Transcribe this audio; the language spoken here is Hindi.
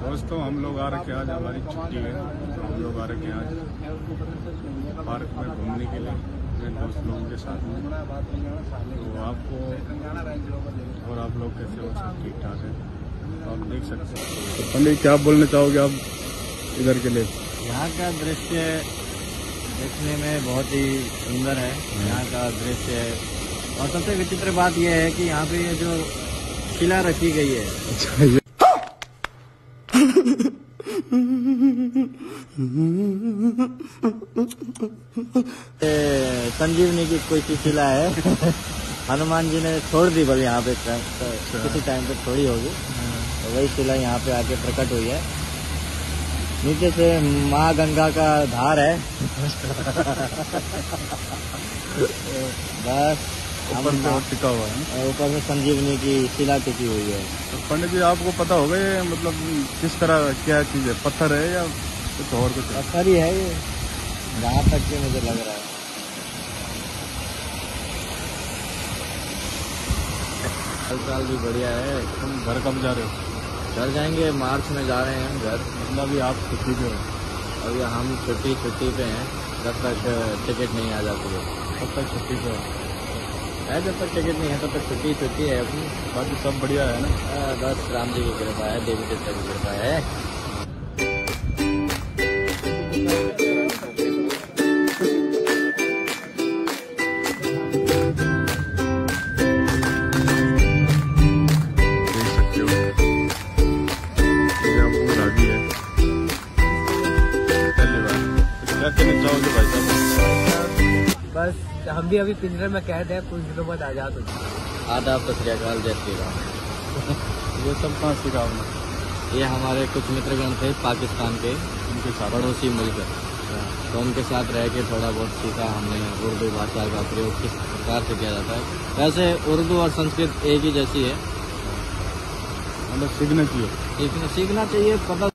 दोस्तों हम लोग आ रखे आज हमारी छुट्टी है। तो हम लोग आ रखे आज पार्क में घूमने के लिए अपने दोस्त लोगों के साथ में। तो आपको और आप लोग कैसे हो? सब ठीक ठाक है? तो आप देख सकते हैं। तो पंडित क्या बोलना चाहोगे आप इधर के लिए? यहाँ का दृश्य देखने में बहुत ही सुंदर है। यहाँ का दृश्य है और सबसे विचित्र बात यह है कि यहाँ पे ये जो शिला रखी गई है अच्छा संजीवनी की कोई सी शिला है? हनुमान जी ने छोड़ दी बल यहाँ पे किसी टाइम पे छोड़ी होगी। तो वही शिला यहाँ पे आके प्रकट हुई है। नीचे से माँ गंगा का धार है। बस। हम ऊपर से टिका हुआ है। ऊपर में संजीवनी की शिला टिकी हुई है। तो पंडित जी आपको पता होगा ये मतलब किस तरह क्या चीज़ है? पत्थर है या कुछ और कुछ पत्थर ही है ये। जहाँ तक के मुझे लग रहा है। हाल चाल भी बढ़िया है। तुम घर कब जा रहे हो? घर जाएँगे मार्च में जा रहे हैं घर। मतलब अभी आप छुट्टी पे हो? अभी हम छुट्टी छुट्टी पे हैं। जब तक टिकट नहीं आ जाती है। कब तक छुट्टी पे हो? है जब तक टिकट नहीं है तब तक छुट्टी छुट्टी है अपनी। बाकी सब बढ़िया है ना? बस राम जी की कृपा है देवी देवता की कृपा है। हो। है। तो भाई साहब? बस हम भी अभी पिंजरे में कैद है कुछ दिनों बाद आज़ाद हो जाएँगे। आदाब सत श्रीकाल जय श्री राम। ये सब कहाँ सीखा आपने ये हमारे कुछ मित्रगण थे पाकिस्तान के उनके साथ। पड़ोसी मुल्क। तो उनके साथ रह के थोड़ा बहुत सीखा हमने उर्दू भाषा का प्रयोग किस प्रकार से किया जाता है। वैसे उर्दू और संस्कृत एक ही जैसी है। मतलब सीखना चाहिए। सीखना सीखना चाहिए पता